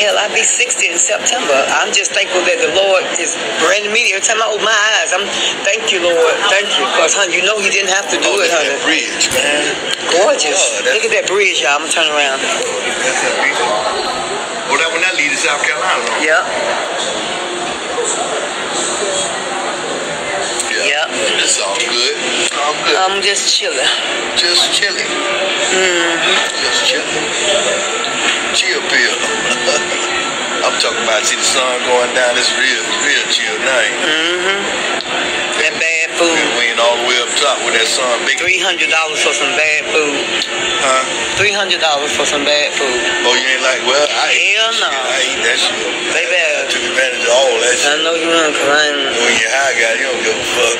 Hell, I'll be 60 in September. I'm just thankful that the Lord is granting me every time I open my eyes. I'm thank you, Lord. Thank you. Because, honey, you know he didn't have to do Oh, it, honey. that bridge, man. Gorgeous. Oh, Look at that bridge, y'all. I'm gonna turn around. That's that bridge. Oh, that one that leads to South Carolina. Yep. Yeah. Yep. It's all good. It's all good. I'm just chilling. Just chilling. Mm-hmm. Just chilling. Chill pill. Talking about see the sun going down. It's real, real chill night. Mm-hmm. That bad food. We ain't all the way up top with that sun. Three hundred dollars for some bad food. Huh? Three hundred dollars for some bad food. Oh, you ain't like, well, I Hell that no. shit. I eat that shit. Baby. I took advantage of all that shit. I know you run, cause I ain't. When you're high, guy, you don't give a fuck.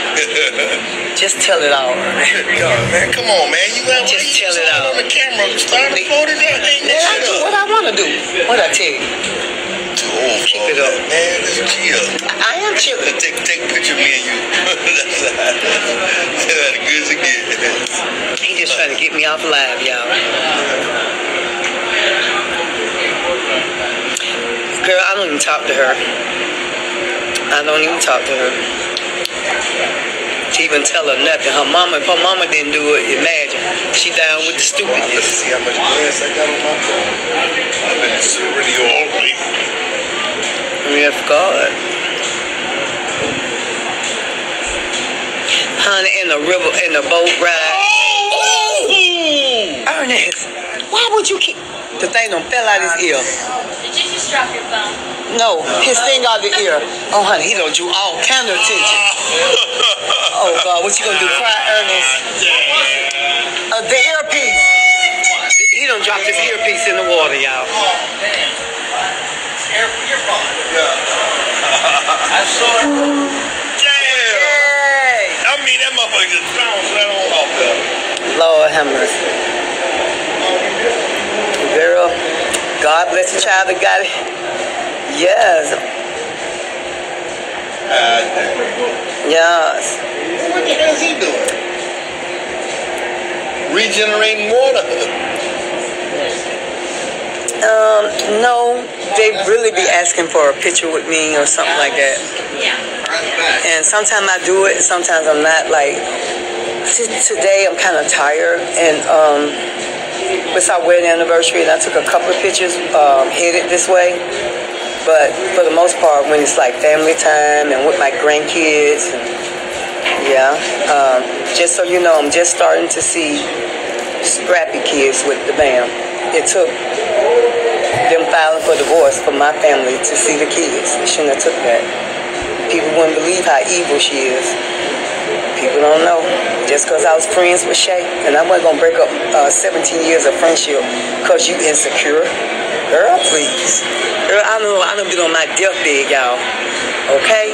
Just tell it all. God, man, come on, man. You got Just you tell it out. on the camera. Start recording that. Yeah, I that do what. I want to do. What I tell you. Keep it up. Man, let's chill. I am chilling. Take, take a picture of me and you. That's that's good as it get. He just trying to get me off live, y'all. Girl, I don't even talk to her. I don't even talk to her. To even tell her nothing. Her mama, if her mama didn't do it, imagine. She down with the stupidness. see how much glass I got on my phone. I've been radio all day. Yes, God. Honey, in the river, in the boat ride. Oh! Ernest, why would you keep... The thing done fell out his ear. Did you just drop your phone? No, his thing out the ear. Oh, honey, he don't drew all kind of attention. Oh, God, what you gonna do? Cry, Ernest? Uh, the earpiece. He done dropped his earpiece in the water, y'all. I saw it. Damn! Hey! I mean, that motherfucker just bounced right on off there. Lord have mercy. Girl, God bless the child that got it. Yes, Ah, yes. what the hell is he doing? Regenerating water. Um, no, they really be asking for a picture with me or something like that. Yeah. And sometimes I do it, and sometimes I'm not. Like t- today, I'm kind of tired, and um, it's our wedding anniversary, and I took a couple of pictures um, headed this way. But for the most part, when it's like family time and with my grandkids, and, yeah. Um, just so you know, I'm just starting to see scrappy kids with the bam. It took them filing for divorce for my family to see the kids. They shouldn't have took that. People wouldn't believe how evil she is. People don't know. Just because I was friends with Shay, and I wasn't gonna break up uh, 17 years of friendship because you insecure. Girl, please. Girl, I know I done been on my deathbed, y'all. Okay?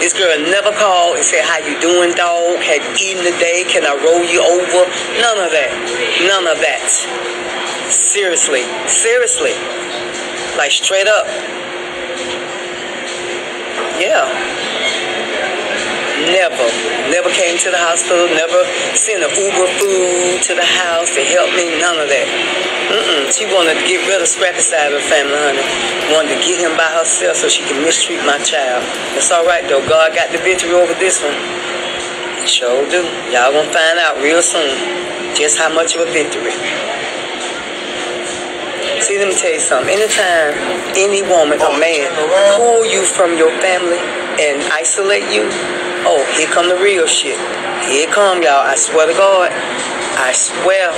This girl never called and said, How you doing, dog? Have you eaten today? Can I roll you over? None of that. None of that. Seriously. Seriously. Like straight up. Yeah. Never. Never came to the hospital. Never sent an Uber food to the house to help me. None of that. Mm-mm. She wanted to get rid of Scrappy side of the family, honey. Wanted to get him by herself so she could mistreat my child. It's all right, though. God got the victory over this one. Sure do. Y'all gonna find out real soon just how much of a victory. See, let me tell you something. Anytime any woman or man pull you from your family and isolate you, oh, here come the real shit. Here come, y'all. I swear to God. I swear.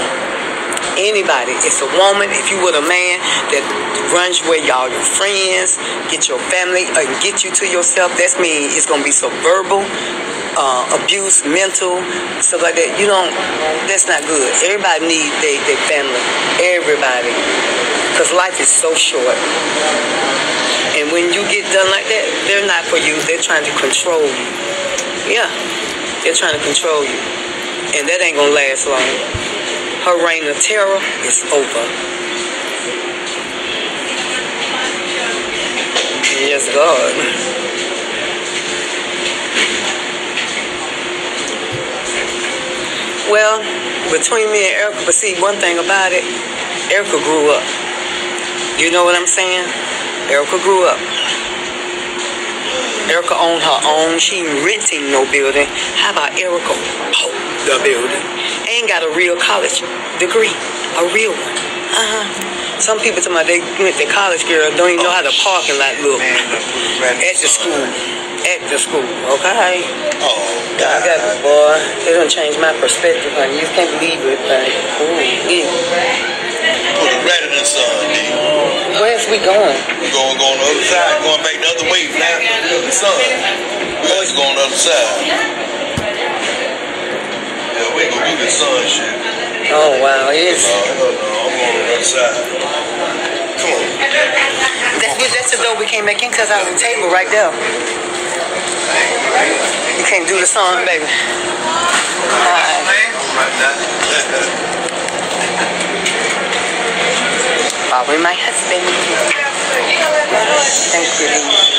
Anybody, it's a woman, if you were a man that runs where y'all your friends, get your family, and get you to yourself, that's me. It's gonna be so verbal, uh, abuse, mental, stuff like that. You don't, that's not good. Everybody needs their their family. Everybody. Because life is so short. And when you get done like that, they're not for you. They're trying to control you. Yeah. They're trying to control you. And that ain't gonna last long. Her reign of terror is over. Yes, God. Well, between me and Erica, but see, one thing about it, Erica grew up. You know what I'm saying? Erica grew up. Erica owned her own. She ain't renting no building. How about Erica bought the building? Ain't got a real college degree. A real one. Uh-huh. Some people tell me they went to college, girl, don't even know how the parking lot look. Man, done put a rat in At the school. At the school. Okay. Oh, I got it, boy. It done changed my perspective, honey. You can't believe it, honey. Ooh, yeah. Put a rat in the sun, D. Where's we going? We going, going the other side, going back the other way now. Sun. We to go on the other side. Yeah, we do sun shit. Oh, wow. Yes. No, no, no. I'm going on the other side. Come on. That's, that's the door we came back in because I was the table right there. You can't do the song, baby. Right. Bobby, my husband. Thank you.